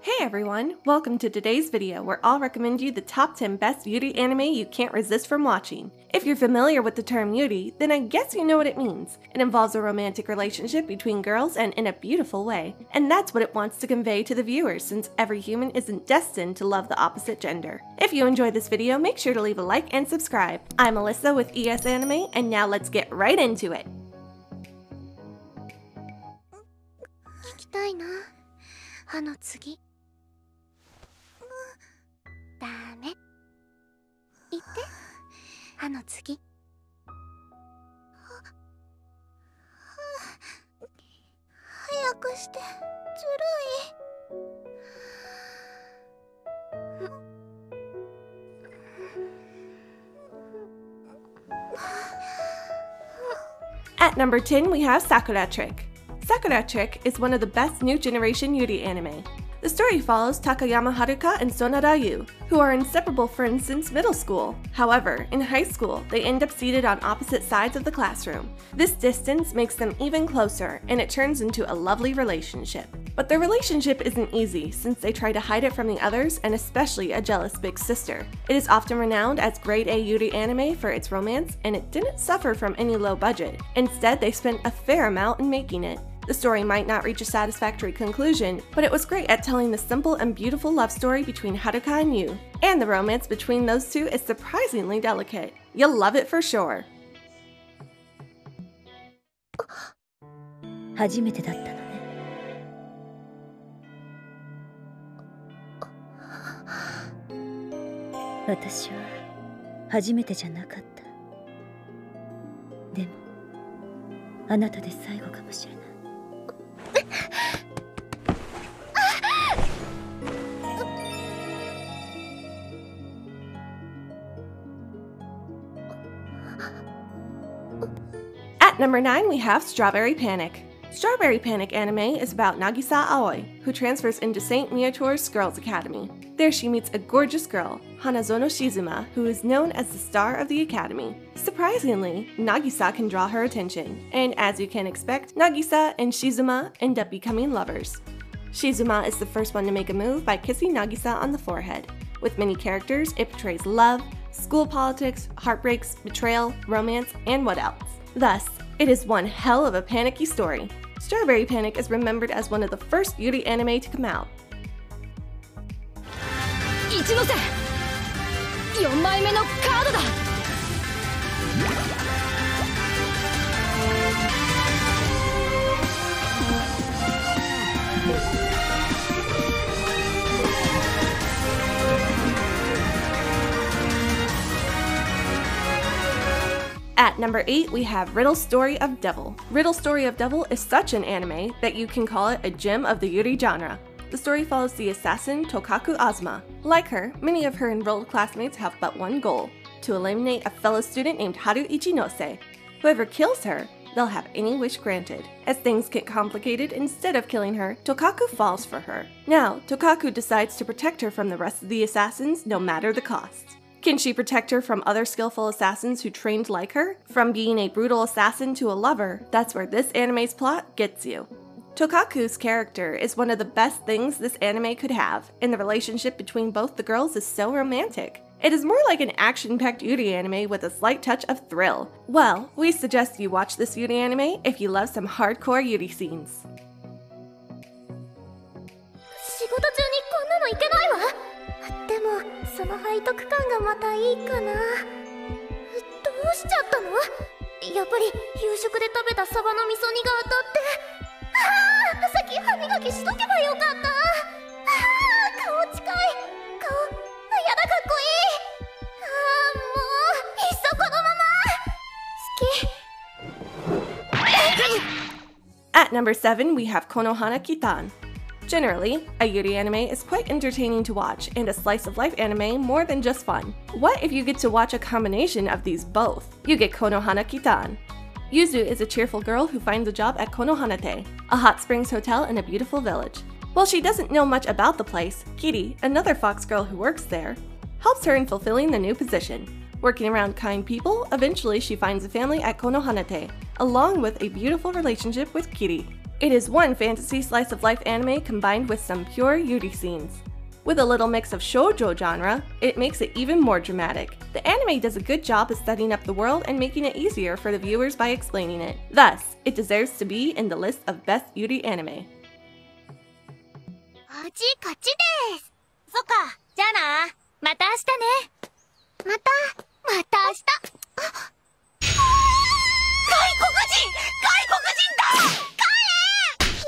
Hey everyone, welcome to today's video where I'll recommend you the top 10 best Yuri anime you can't resist from watching. If you're familiar with the term Yuri, then I guess you know what it means. It involves a romantic relationship between girls and in a beautiful way. And that's what it wants to convey to the viewers since every human isn't destined to love the opposite gender. If you enjoyed this video, make sure to leave a like and subscribe. I'm Alyssa with ES Anime and now let's get right into it. あの次ダメ言ってあの次早くしてずるい At number 10, we have Sakura Trick. Sakura Trick is one of the best new generation Yuri anime. The story follows Takayama Haruka and Sonoda Yu, who are inseparable friends since middle school. However, in high school, they end up seated on opposite sides of the classroom. This distance makes them even closer, and it turns into a lovely relationship. But their relationship isn't easy since they try to hide it from the others and especially a jealous big sister. It is often renowned as grade A Yuri anime for its romance, and it didn't suffer from any low budget. Instead, they spent a fair amount in making it. The story might not reach a satisfactory conclusion, but it was great at telling the simple and beautiful love story between Haruka and Yu, and the romance between those two is surprisingly delicate. You'll love it for sure. 初めてだったのね私は初めてじゃなかったでもあなたで最後かもしれない Number 9, we have Strawberry Panic. Strawberry Panic anime is about Nagisa Aoi, who transfers into St. Miator's Girls Academy. There she meets a gorgeous girl, Hanazono Shizuma, who is known as the star of the academy. Surprisingly, Nagisa can draw her attention, and as you can expect, Nagisa and Shizuma end up becoming lovers. Shizuma is the first one to make a move by kissing Nagisa on the forehead. With many characters, it portrays love, school politics, heartbreaks, betrayal, romance, and what else. Thus, it is one hell of a panicky story. Strawberry Panic is remembered as one of the first Yuri anime to come out. Ichinosen! 4枚目のカードだ At number 8, we have Riddle Story of Devil. Riddle Story of Devil is such an anime that you can call it a gem of the Yuri genre. The story follows the assassin Tokaku Azuma. Like her, many of her enrolled classmates have but one goal to eliminate a fellow student named Haru Ichinose. Whoever kills her, they'll have any wish granted. As things get complicated, instead of killing her, Tokaku falls for her. Now, Tokaku decides to protect her from the rest of the assassins no matter the cost. Can she protect her from other skillful assassins who trained like her? From being a brutal assassin to a lover, that's where this anime's plot gets you. Tokaku's character is one of the best things this anime could have, and the relationship between both the girls is so romantic. It is more like an action packed Yuri anime with a slight touch of thrill. Well, we suggest you watch this Yuri anime if you love some hardcore Yuri scenes. その背徳感がまたいいかな。どうしちゃったの？やっぱり夕食で食べたサバの味噌煮が当たって。ああさっき歯磨きしとけばよかった。ああ顔近い。顔やだかっこいい。ああもういっそこのまま。好き。At number 7, we have Konohana Kitan. Generally, a Yuri anime is quite entertaining to watch and a slice of life anime more than just fun. What if you get to watch a combination of these both? You get Konohana Kitan. Yuzu is a cheerful girl who finds a job at Konohanatei, a hot springs hotel in a beautiful village. While she doesn't know much about the place, Kiri, another fox girl who works there, helps her in fulfilling the new position. Working around kind people, eventually she finds a family at Konohanatei, along with a beautiful relationship with Kiri. It is one fantasy slice of life anime combined with some pure Yuri scenes. With a little mix of shoujo genre, it makes it even more dramatic. The anime does a good job of setting up the world and making it easier for the viewers by explaining it. Thus, it deserves to be in the list of best Yuri anime.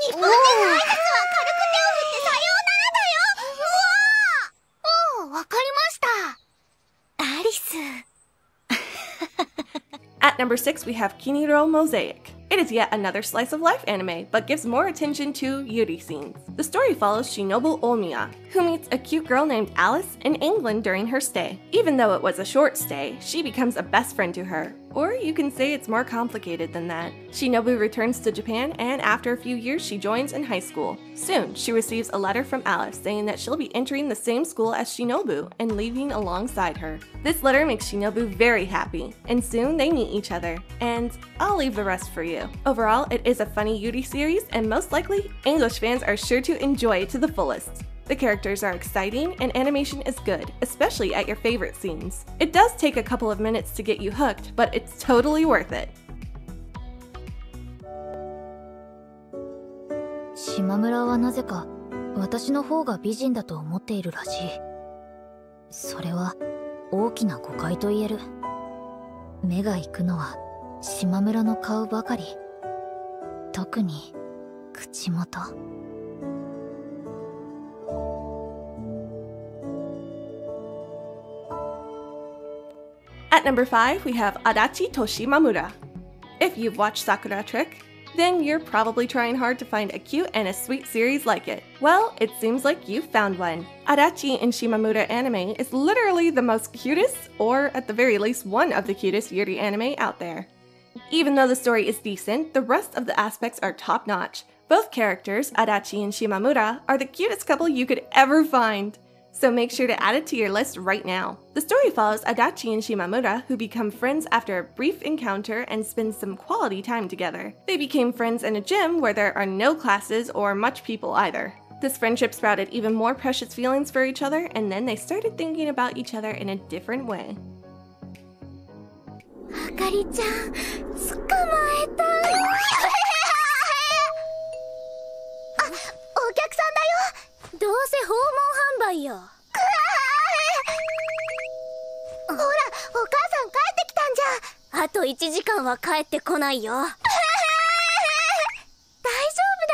味勝ちですそっかじゃあなまた明日ねまたまた明日あ外国人外国人だ彼日本での挨拶は軽く手を振ってさようならだようわおおわかりましたアリス At number 6, we have Kiniro Mosaic. It is yet another slice of life anime, but gives more attention to Yuri scenes. The story follows Shinobu Omiya, who meets a cute girl named Alice in England during her stay. Even though it was a short stay, she becomes a best friend to her. Or you can say it's more complicated than that. Shinobu returns to Japan, and after a few years, she joins in high school. Soon, she receives a letter from Alice saying that she'll be entering the same school as Shinobu and leaving alongside her. This letter makes Shinobu very happy, and soon they meet each other. And I'll leave the rest for you. Overall, it is a funny Yuri series, and most likely, English fans are sure to enjoy it to the fullest. The characters are exciting and animation is good, especially at your favorite scenes. It does take a couple of minutes to get you hooked, but it's totally worth it. 島村はなぜか私の方が美人だと思っているらしいそれは大きな誤解と言える目が行くのは島村の顔ばかり特に口元 At number 5, we have Adachi to Shimamura. If you've watched Sakura Trick, then you're probably trying hard to find a cute and a sweet series like it. Well, it seems like you've found one. Adachi in Shimamura anime is literally the most cutest, or at the very least one of the cutest Yuri anime out there. Even though the story is decent, the rest of the aspects are top notch. Both characters, Adachi and Shimamura, are the cutest couple you could ever find so make sure to add it to your list right now. The story follows Adachi and Shimamura, who become friends after a brief encounter and spend some quality time together. They became friends in a gym where there are no classes or much people either. This friendship sprouted even more precious feelings for each other, and then they started thinking about each other in a different way. あどうせ訪問販売よ。ほらお母さん帰ってきたんじゃ。あと1時間は帰ってこないよ。大丈夫だ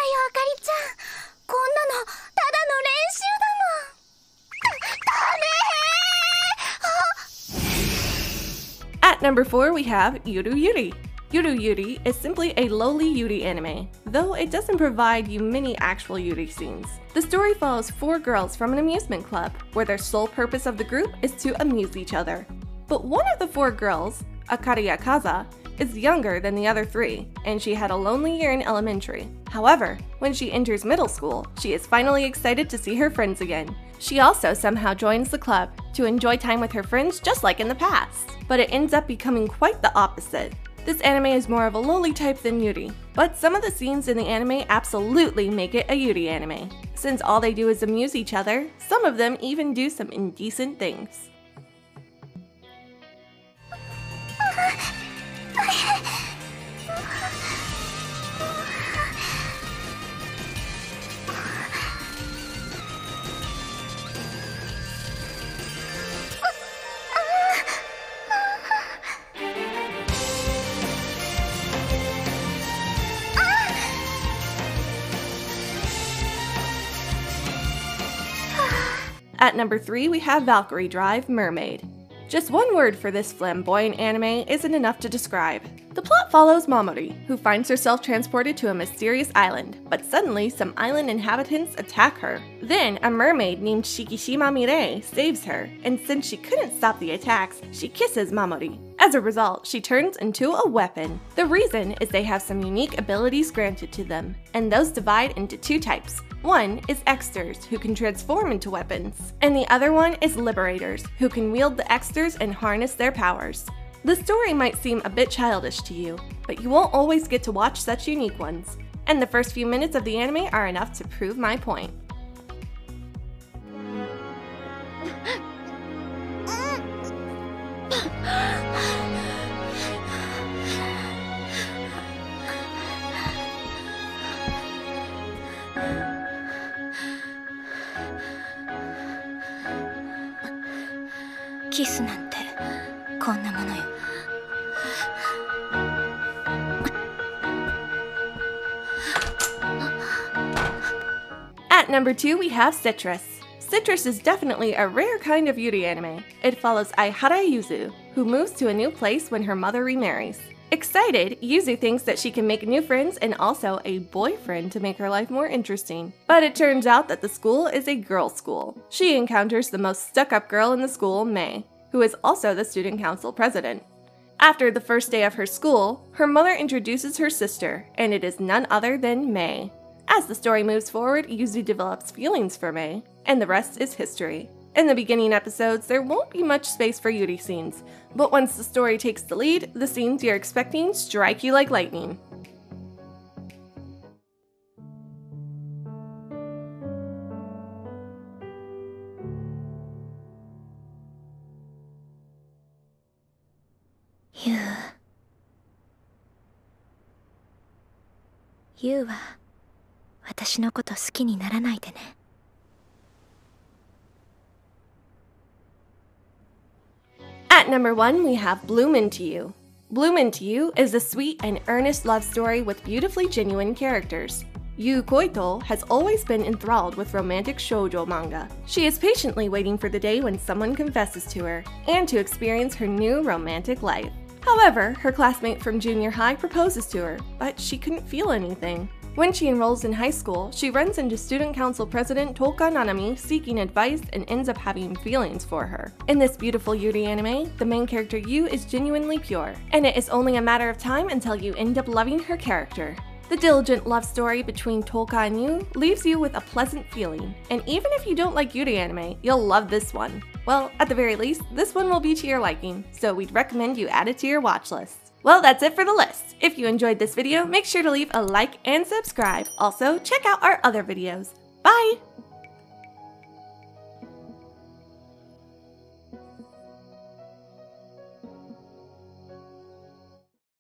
よあかりちゃん。こんなのただの練習だもん。ダメ At number 4 we have Yuru Yuri Yuru Yuri is simply a lowly Yuri anime, though it doesn't provide you many actual Yuri scenes. The story follows four girls from an amusement club, where their sole purpose of the group is to amuse each other. But one of the four girls, Akari Akaza, is younger than the other three, and she had a lonely year in elementary. However, when she enters middle school, she is finally excited to see her friends again. She also somehow joins the club to enjoy time with her friends just like in the past. But it ends up becoming quite the opposite. This anime is more of a loli type than Yuri, but some of the scenes in the anime absolutely make it a Yuri anime. Since all they do is amuse each other, some of them even do some indecent things. At number 3, we have Valkyrie Drive Mermaid. Just one word for this flamboyant anime isn't enough to describe. The plot follows Mamori, who finds herself transported to a mysterious island, but suddenly some island inhabitants attack her. Then, a mermaid named Shikishima Mirei saves her, and since she couldn't stop the attacks, she kisses Mamori. As a result, she turns into a weapon. The reason is they have some unique abilities granted to them, and those divide into two types one is Exters, who can transform into weapons, and the other one is Liberators, who can wield the Exters and harness their powers. The story might seem a bit childish to you, but you won't always get to watch such unique ones. and the first few minutes of the anime are enough to prove my point. キスなんてこんなものよ At number two, we have Citrus. Citrus is definitely a rare kind of Yuri anime. It follows Aihara Yuzu, who moves to a new place when her mother remarries. Excited, Yuzu thinks that she can make new friends and also a boyfriend to make her life more interesting. But it turns out that the school is a girls' school. She encounters the most stuck up girl in the school, Mei, who is also the student council president. After the first day of her school, her mother introduces her sister, and it is none other than Mei. As the story moves forward, Yuzu develops feelings for Mei, and the rest is history. In the beginning episodes, there won't be much space for Yuri scenes, but once the story takes the lead, the scenes you're expecting strike you like lightning. You ユウは私のこと好きにならないでね At number one, we have Bloom Into You. Bloom Into You is a sweet and earnest love story with beautifully genuine characters. Yu Koito has always been enthralled with romantic shoujo manga. She is patiently waiting for the day when someone confesses to her and to experience her new romantic life. However, her classmate from junior high proposes to her, but she couldn't feel anything. When she enrolls in high school, she runs into student council president Toka Nanami seeking advice and ends up having feelings for her. In this beautiful Yuri anime, the main character Yu is genuinely pure, and it is only a matter of time until you end up loving her character. The diligent love story between Toka and Yu leaves you with a pleasant feeling, and even if you don't like Yuri anime, you'll love this one. Well, at the very least, this one will be to your liking, so we'd recommend you add it to your watch list. Well, that's it for the list. If you enjoyed this video, make sure to leave a like and subscribe. Also, check out our other videos. Bye!